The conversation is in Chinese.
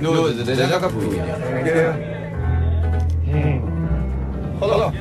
路子的人家可不一样。好了好了。